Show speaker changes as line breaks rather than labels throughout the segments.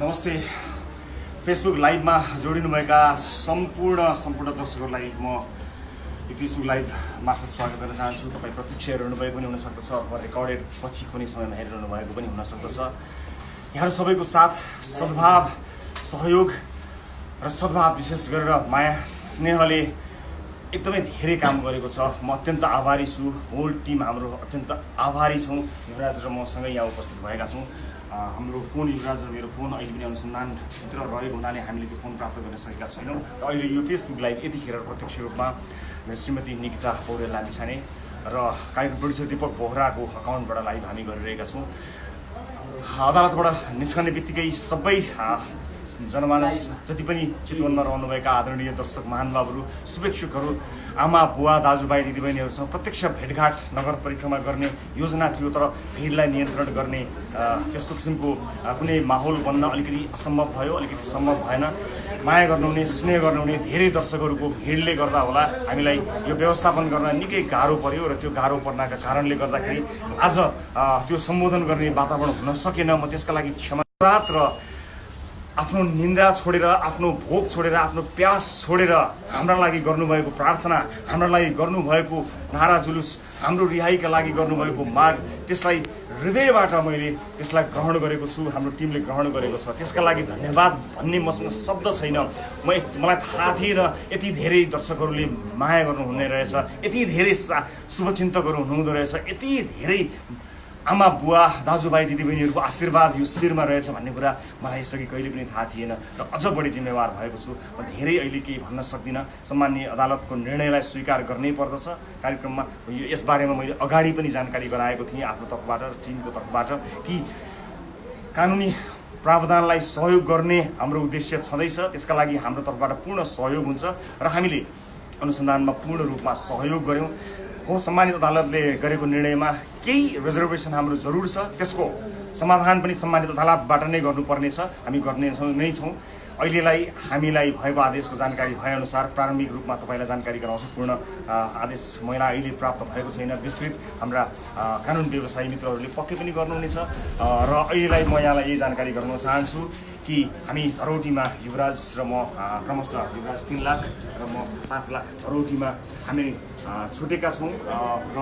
नमस्ते। फेसबुक लाइभमा जोडिनुभएका सम्पूर्ण सम्पूर्ण दर्शकहरूलाई म यो फेसबुक लाइभ मार्फत स्वागत गर्न चाहन्छु। तपाईँ प्रत्यक्ष हेरिरहनु भएको पनि हुनसक्दछ अथवा रेकर्डेड पछि कुनै समयमा हेरिरहनु भएको पनि हुनसक्दछ। यहाँहरू सबैको साथ सद्भाव सहयोग र सद्भाव विशेष गरेर माया स्नेहले एकदमै धेरै काम गरेको छ। म अत्यन्त आभारी छु। होल टिम हाम्रो अत्यन्त आभारी छौँ। युवराज र मसँगै यहाँ उपस्थित भएका छौँ। हाम्रो फोन युवराज र मेरो फोन अहिले पनि अनुसन्धानभित्र रहेको हुनाले हामीले त्यो फोन प्राप्त गर्न सकेका छैनौँ। र अहिले यो फेसबुक लाइभ यतिखेर प्रत्यक्ष रूपमा श्रीमती निकिता पौडेल लामिछाने र कार्यक्रम प्रड्युसर दिपक बोहराको अकाउन्टबाट लाइभ हामी गरिरहेका छौँ। अदालतबाट निस्कने बित्तिकै सबै जनमानस जति पनि चितवनमा रहनुभएका आदरणीय दर्शक महानुभावहरू शुभेच्छुकहरू आमा बुवा दाजुभाइ दिदीबहिनीहरूसँग प्रत्यक्ष भेटघाट नगर परिक्रमा गर्ने योजना थियो तर भिडलाई नियन्त्रण गर्ने अ, त्यस्तो किसिमको कुनै माहौल बन्न अलिकति असम्भव भयो अलिकति सम्भव भएन। माया गर्नुहुने स्नेह गर्नुहुने धेरै दर्शकहरूको भिडले गर्दा होला। हामीलाई यो व्यवस्थापन गर्न निकै गाह्रो पर्यो र त्यो गाह्रो पर्नका कारणले गर्दाखेरि आज त्यो सम्बोधन गर्ने वातावरण हुन सकेन। म त्यसका लागि क्षमा र आफ्नो निन्द्रा छोडेर आफ्नो भोग छोडेर आफ्नो प्यास छोडेर हाम्रा लागि गर्नुभएको प्रार्थना हाम्रा लागि गर्नुभएको नारा जुलुस हाम्रो रिहाईका लागि गर्नुभएको माग त्यसलाई हृदयबाट मैले त्यसलाई ग्रहण गरेको छु हाम्रो टिमले ग्रहण गरेको छ। त्यसका लागि धन्यवाद भन्ने मसँग शब्द छैन। म मलाई थाहा थिएन यति धेरै दर्शकहरूले माया गर्नुहुने रहेछ यति धेरै सा शुभचिन्तकहरू हुनुहुँदो रहेछ यति धेरै आमा बुवा दाजुभाइ दिदीबहिनीहरूको आशीर्वाद यो शिरमा रहेछ भन्ने कुरा मलाई यसअघि कहिले पनि थाहा थिएन र अझ बढी जिम्मेवार भएको छु। म धेरै अहिले केही भन्न सक्दिनँ। सामान्य अदालतको निर्णयलाई स्वीकार गर्नै पर्दछ। कार्यक्रममा यो यसबारेमा मैले अगाडि पनि जानकारी गराएको थिएँ आफ्नो तर्फबाट र टिमको तर्फबाट कि कानुनी प्रावधानलाई सहयोग गर्ने हाम्रो उद्देश्य छँदैछ। त्यसका लागि हाम्रो तर्फबाट पूर्ण सहयोग हुन्छ र हामीले अनुसन्धानमा पूर्ण रूपमा सहयोग गऱ्यौँ। हो सम्मानित अदालतले गरेको निर्णयमा केही रिजर्भेसन हाम्रो जरुर छ। त्यसको समाधान पनि सम्मानित अदालतबाट नै गर्नुपर्नेछ। हामी गर्ने नै छौँ। अहिलेलाई हामीलाई भएको आदेशको जानकारी भएअनुसार प्रारम्भिक रूपमा तपाईँलाई जानकारी गराउँछु। पूर्ण आदेश मलाई अहिले प्राप्त भएको छैन। विस्तृत हाम्रा कानुन व्यवसायी मित्रहरूले पक्कै पनि गर्नुहुनेछ। र अहिलेलाई म यहाँलाई यही जानकारी गराउन चाहन्छु। कि हामी धरौटीमा युवराज र म क्रमशः युवराज तिन लाख र म पाँच लाख धरौटीमा हामी छुटेका छौँ र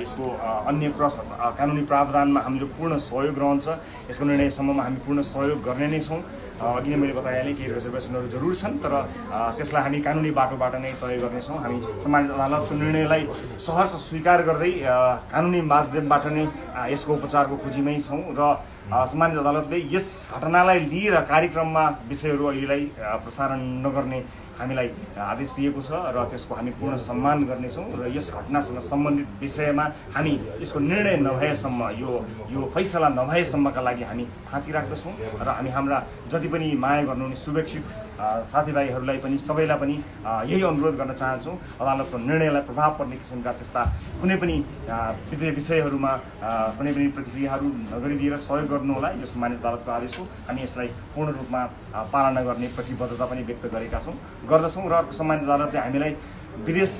यसको अन्य प्रस अ, कानुनी प्रावधानमा हामीले पूर्ण सहयोग रहन्छ। यसको निर्णयसम्ममा हामी पूर्ण सहयोग गर्ने नै छौँ। अघि नै मैले बताइहालेँ केही रिजर्भेसनहरू जरुर छन् तर त्यसलाई हामी कानुनी बाटोबाट नै तय गर्नेछौँ। हामी सम्मानित अदालतको निर्णयलाई सहर्ष स्वीकार गर्दै कानुनी माध्यमबाट नै यसको उपचारको खोजीमै छौँ र सम्मानित अदालतले यस घटनालाई लिएर कार्यक्रममा विषयहरू अहिलेलाई प्रसारण नगर्ने हामीलाई आदेश दिएको छ र त्यसको हामी पूर्ण सम्मान गर्नेछौँ र यस घटनासँग सम्बन्धित विषयमा हामी यसको निर्णय नभएसम्म यो यो फैसला नभएसम्मका लागि हामी थाँती राख्दछौँ र हामी हाम्रा जति पनि माया गर्नुहुने अ, साथीभाइहरूलाई पनि सबैलाई पनि यही अनुरोध गर्न चाहन्छौँ। अदालतको निर्णयलाई प्रभाव पर्ने किसिमका त्यस्ता कुनै पनि विषयहरूमा कुनै पनि प्रतिक्रियाहरू नगरिदिएर सहयोग गर्नुहोला यो सम्मानित अदालतको आदेश हो। हामी यसलाई पूर्ण रूपमा पालना गर्ने प्रतिबद्धता पनि व्यक्त गरेका छौँ गर्दछौँ र सम्मानित अदालतले हामीलाई विदेश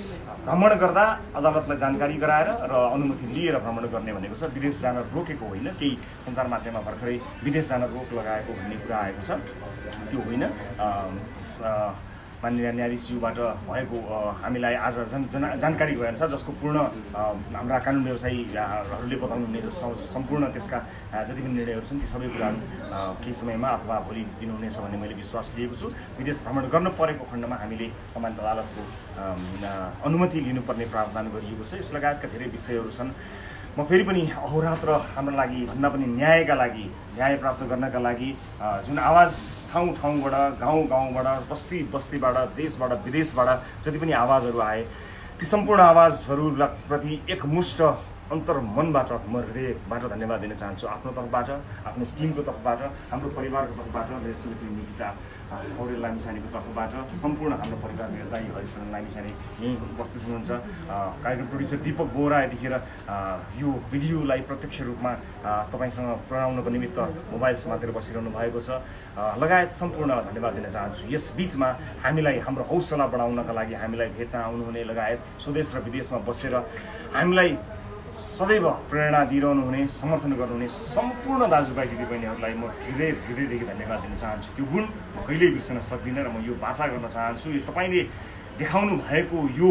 भ्रमण गर्दा अदालतलाई जानकारी गराएर र अनुमति लिएर भ्रमण गर्ने भनेको छ। विदेश जान रोकेको होइन केही सञ्चार माध्यममा भर्खरै विदेश जान रोक लगाएको भन्ने कुरा आएको छ। त्यो होइन। माननीय न्यायाधीशज्यूबाट भएको हामीलाई आज जन जना- जानकारी गएअनुसार जसको पूर्ण हाम्रा कानुन व्यवसायीहरूले बताउनुहुने जो स- सम्पूर्ण त्यसका जति पनि निर्णयहरू छन् ती सबै कुराहरू केही समयमा अथवा भोलि दिनुहुनेछ भन्ने मैले विश्वास लिएको छु। विदेश भ्रमण गर्न परेको खण्डमा हामीले समान अदालतको अनुमति लिनुपर्ने प्रावधान गरिएको छ। यस लगायतका धेरै विषयहरू छन्। म फेरि पनि अहोरात्र हाम्रो लागि भन्दा पनि न्यायका लागि न्याय प्राप्त गर्नका लागि जुन आवाज ठाउँ ठाउँबाट गाउँ गाउँबाट बस्ती बस्तीबाट देशबाट विदेशबाट जति पनि आवाजहरू आए ती सम्पूर्ण आवाजहरूलाई प्रति एकमुष्ट अन्तर मनबाट म हृदयबाट धन्यवाद दिन चाहन्छु आफ्नो तर्फबाट आफ्नो टिमको तर्फबाट हाम्रो परिवारको तर्फबाट मेरो श्रीमती निकिता पौडेल लामिछानेको तर्फबाट सम्पूर्ण हाम्रो परिवार मेरो दाई हरिशरण लामिछाने यहीँ उपस्थित हुनुहुन्छ। कार्यक्रम प्रड्युसर दिपक बोरा यतिखेर यो भिडियोलाई प्रत्यक्ष रूपमा तपाईँसँग पुर्याउनको निमित्त मोबाइल समातेर बसिरहनु भएको छ। लगायत सम्पूर्णलाई धन्यवाद दिन चाहन्छु। यस बिचमा हामीलाई हाम्रो हौसला बढाउनका लागि हामीलाई भेट्न आउनुहुने लगायत स्वदेश र विदेशमा बसेर हामीलाई सदैव प्रेरणा दिइरहनु हुने समर्थन गर्नुहुने सम्पूर्ण दाजुभाइ दिदीबहिनीहरूलाई म हृदय हृदयदेखि धन्यवाद दिन चाहन्छु। त्यो गुण म कहिल्यै बिर्सन सक्दिनँ र म यो बाचा गर्न चाहन्छु। यो तपाईँले देखाउनु भएको यो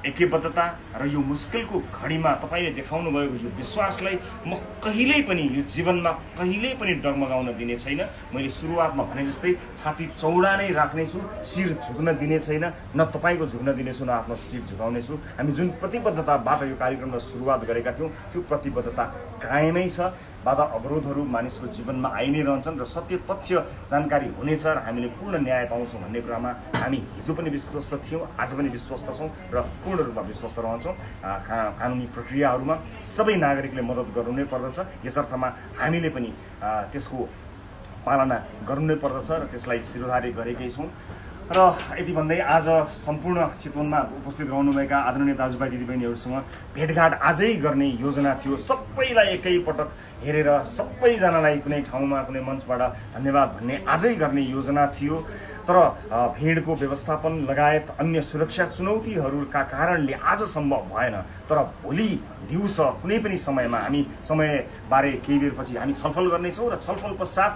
एकबद्धता र यो मुस्किलको घडीमा तपाईँले देखाउनु भएको यो विश्वासलाई म कहिल्यै पनि यो जीवनमा कहिल्यै पनि डगमगाउन दिने छैन। मैले सुरुवातमा भने जस्तै छाती चौडा नै राख्नेछु शिर झुक्न दिने छैन न तपाईँको झुक्न दिनेछु न आफ्नो शिर झुकाउनेछु हामी जुन प्रतिबद्धताबाट यो कार्यक्रमलाई सुरुवात गरेका थियौँ त्यो प्रतिबद्धता कायमै छ। बाधा अवरोधहरू मानिसको जीवनमा आइ नै रहन्छन् र सत्य तथ्य जानकारी हुनेछ र हामीले पूर्ण न्याय पाउँछौँ भन्ने कुरामा हामी हिजो पनि विश्वस्त थियौँ आज पनि विश्वस्त छौँ र पूर्ण रूपमा विश्वस्त रहन्छौँ। कानुनी प्रक्रियाहरूमा सबै नागरिकले मद्दत गर्नु नै पर्दछ। यसर्थमा हामीले पनि त्यसको पालना गर्नु नै पर्दछ र त्यसलाई शिरोधारी गरेकै छौँ। र यति भन्दै आज सम्पूर्ण चितवनमा उपस्थित रहनुभएका आदरणीय दाजुभाइ दिदीबहिनीहरूसँग भेटघाट आजै गर्ने योजना थियो। सबैलाई एकैपटक हेरेर सबैजनालाई कुनै ठाउँमा कुनै मञ्चबाट धन्यवाद भन्ने आजै गर्ने योजना थियो। तर भिडको व्यवस्थापन लगायत अन्य सुरक्षा चुनौतीहरूका कारणले आज सम्भव भएन। तर भोलि दिउँसो कुनै पनि समयमा हामी समयबारे केही बेरपछि हामी छलफल गर्नेछौँ र छलफल पश्चात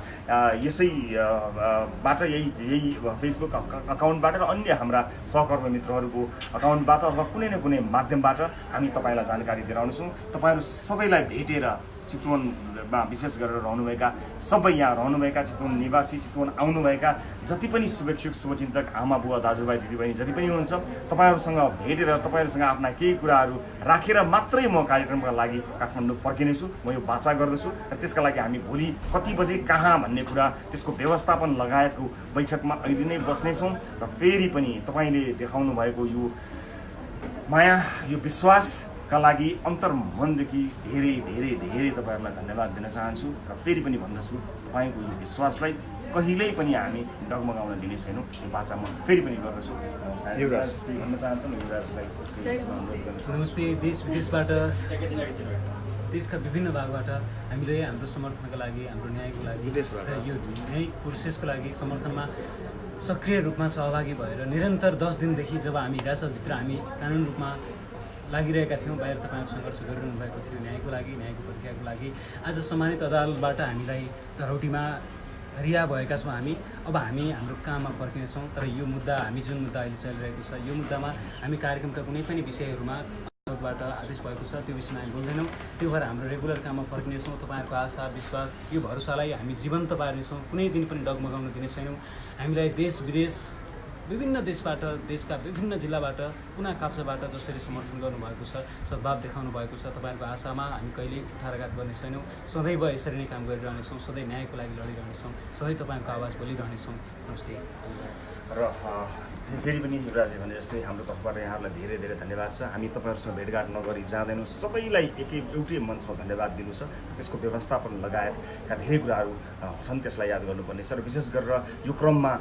यसै बाट यही यही फेसबुक अकाउन्टबाट र अन्य हाम्रा सहकर्मी मित्रहरूको अकाउन्टबाट अथवा कुनै न कुनै माध्यमबाट हामी तपाईँलाई जानकारी दिइरहनेछौँ तपाईँहरू सबैलाई भेटेर चितवनमा विशेष गरेर रहनुभएका सबै यहाँ रहनुभएका चितवन निवासी चितवन आउनुभएका जति पनि शुभेच्छुक शुभचिन्तक आमा बुवा दाजुभाइ दिदीबहिनी जति पनि हुनुहुन्छ तपाईँहरूसँग भेटेर तपाईँहरूसँग आफ्ना केही कुराहरू राखेर मात्रै म कार्यक्रमका लागि काठमाडौँ फर्किनेछु म यो बाचा गर्दछु र त्यसका लागि हामी भोलि कति बजे कहाँ भन्ने कुरा त्यसको व्यवस्थापन लगायतको बैठकमा अहिले नै बस्नेछौँ र फेरि पनि तपाईँले देखाउनु भएको यो माया यो विश्वास का लागि अन्तर्मनदेखि धेरै धेरै धेरै तपाईँहरूलाई धन्यवाद दिन चाहन्छु र फेरि पनि भन्दछु तपाईँको यो विश्वासलाई कहिल्यै पनि हामी डगमगाउन दिने छैनौँ यो बाचा म फेरि पनि गर्दछु। भन्न चाहन्छु युवराजलाई
नमस्ते देश विदेशबाट देशका विभिन्न भागबाट हामीले हाम्रो समर्थनको लागि हाम्रो न्यायको लागि र यो न्यायिक प्रोसेसको लागि समर्थनमा सक्रिय रूपमा सहभागी भएर निरन्तर दस दिनदेखि जब हामी हिरासतभित्र हामी कानुन रूपमा लागिरहेका थियौँ बाहिर तपाईँहरू सङ्घर्ष गरिरहनु भएको थियो न्यायको लागि न्यायको प्रक्रियाको लागि। आज सम्मानित अदालतबाट हामीलाई धरौटीमा रिहा भएका छौँ हामी। अब हामी हाम्रो काममा फर्किनेछौँ तर यो मुद्दा हामी जुन मुद्दा अहिले चलिरहेको छ यो मुद्दामा हामी कार्यक्रमका कुनै पनि विषयहरूमा अदालतबाट आदेश भएको छ त्यो विषयमा हामी बोल्दैनौँ। त्यो भएर हाम्रो रेगुलर काममा फर्किनेछौँ। तपाईँहरूको आशा विश्वास यो भरोसालाई हामी जीवन्त पार्नेछौँ। कुनै दिन पनि डगमगाउन दिने छैनौँ। हामीलाई देश विदेश विभिन्न देशबाट देशका विभिन्न जिल्लाबाट कुना काप्चाबाट जसरी समर्थन गर्नुभएको छ सद्भाव देखाउनु भएको छ तपाईँहरूको आशामा हामी कहिल्यै कुठारघात गर्ने छैनौँ। सदैव यसरी नै काम गरिरहनेछौँ सधैँ न्यायको लागि लडिरहनेछौँ सधैँ तपाईँको आवाज बोलिरहनेछौँ। नमस्ते।
र फेरि पनि युवराजले भने जस्तै हाम्रो तर्फबाट यहाँहरूलाई धेरै धेरै धन्यवाद छ। हामी तपाईँहरूसँग भेटघाट नगरी जाँदैनौँ। सबैलाई एकै एउटै मञ्चमा धन्यवाद दिनु छ। त्यसको व्यवस्थापन लगायतका धेरै कुराहरू छन् त्यसलाई याद गर्नुपर्ने छ र विशेष गरेर यो क्रममा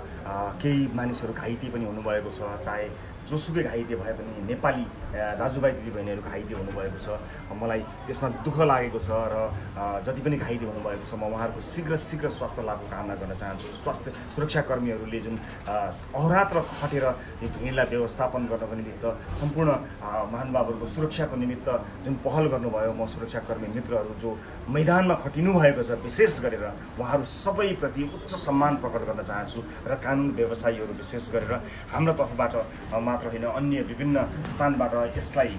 केही मानिसहरू घाइते पनि हुनुभएको छ चाहे जोसुकै घाइते भए पनि नेपाली दाजुभाइ दिदीबहिनीहरू घाइते हुनुभएको छ। मलाई त्यसमा दुःख लागेको छ र जति पनि घाइते हुनुभएको छ म उहाँहरूको शीघ्र शीघ्र स्वास्थ्य लाभको कामना गर्न चाहन्छु। स्वास्थ्य सुरक्षाकर्मीहरूले जुन अहरात्र खटेर यो भिडलाई व्यवस्थापन गर्नको निमित्त सम्पूर्ण महानुभावहरूको सुरक्षाको निमित्त जुन पहल गर्नुभयो म सुरक्षाकर्मी मित्रहरू जो मैदानमा खटिनु भएको छ विशेष गरेर उहाँहरू सबैप्रति उच्च सम्मान प्रकट गर्न चाहन्छु। र कानुन व्यवसायीहरू विशेष गरेर हाम्रो तर्फबाट मात्र होइन अन्य विभिन्न स्थानबाट यसलाई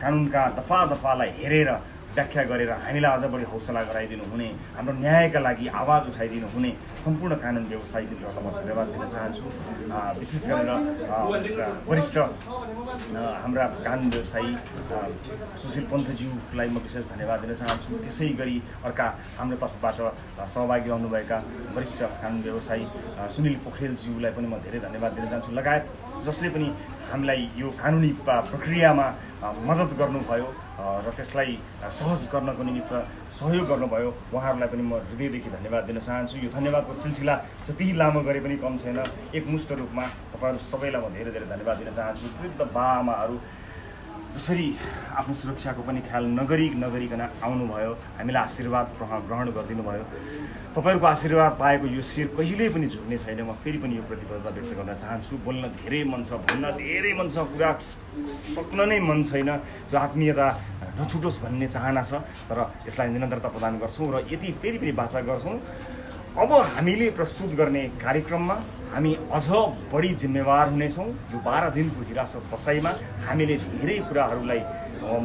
कानुनका दफा दफालाई हेरेर व्याख्या गरेर हामीलाई अझ बढी हौसला गराइदिनु हुने हाम्रो न्यायका लागि आवाज उठाइदिनु हुने सम्पूर्ण कानुन व्यवसायी मित्रहरूलाई म धन्यवाद दिन चाहन्छु। विशेष गरेर वरिष्ठ हाम्रा कानुन व्यवसायी सुशील पन्थज्यूलाई म विशेष धन्यवाद दिन चाहन्छु। त्यसै गरी अर्का हाम्रो तर्फबाट सहभागी रहनुभएका वरिष्ठ कानुन व्यवसायी सुनिल पोखरेलज्यूलाई पनि म धेरै धन्यवाद दिन चाहन्छु। लगायत जसले पनि हामीलाई यो कानुनी प्रक्रियामा मद्दत गर्नुभयो र त्यसलाई सहज गर्नको निमित्त सहयोग गर्नुभयो। उहाँहरूलाई पनि म हृदयदेखि धन्यवाद दिन चाहन्छु। यो धन्यवादको सिलसिला जति लामो गरे पनि कम छैन। एकमुष्ट रूपमा तपाईँहरू सबैलाई म धेरै धेरै धन्यवाद दिन चाहन्छु। वृद्ध बाआमाहरू जसरी आफ्नो सुरक्षाको पनि ख्याल नगरी नगरिकन आउनुभयो हामीलाई आशीर्वाद ग्रहण गरिदिनु भयो तपाईँहरूको आशीर्वाद पाएको यो शिर कहिल्यै पनि झुक्ने छैन। म फेरि पनि यो प्रतिबद्धता व्यक्त गर्न चाहन्छु। बोल्न धेरै मन छ भन्न धेरै मन छ कुरा सक्न नै मन छैन। त्यो आत्मीयता नछुटोस् भन्ने चाहना छ तर यसलाई निरन्तरता प्रदान गर्छौँ र यति फेरि पनि बाचा गर्छौँ। अब हामीले प्रस्तुत गर्ने कार्यक्रममा हामी अझ बढी जिम्मेवार हुनेछौँ। यो बाह्र दिनको हिरासत बसाइमा। हामीले धेरै कुराहरूलाई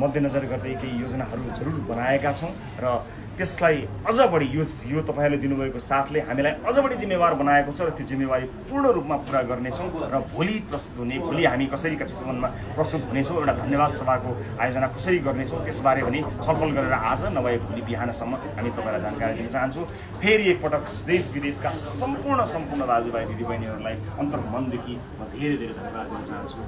मध्यनजर गर्दै केही योजनाहरू जरुर बनाएका छौँ र त्यसलाई अझ बढी यो यो तपाईँहरूले दिनुभएको साथले हामीलाई अझ बढी जिम्मेवार बनाएको छ र त्यो जिम्मेवारी पूर्ण रूपमा पुरा गर्नेछौँ र भोलि प्रस्तुत हुने भोलि हामी कसरी चितवनमा प्रस्तुत हुनेछौँ एउटा धन्यवाद सभाको आयोजना कसरी गर्नेछौँ त्यसबारे पनि छलफल गरेर आज नभए भोलि बिहानसम्म हामी तपाईँलाई जानकारी दिन चाहन्छौँ। फेरि एकपटक देश विदेशका सम्पूर्ण सम्पूर्ण दाजुभाइ दिदीबहिनीहरूलाई अन्तर्मनदेखि म धेरै धेरै धन्यवाद दिन चाहन्छु।